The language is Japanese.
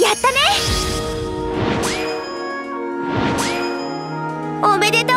やったね。おめでとう。